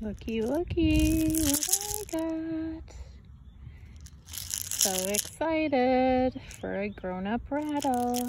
Looky, looky what I got. So excited for a grown-up rattle.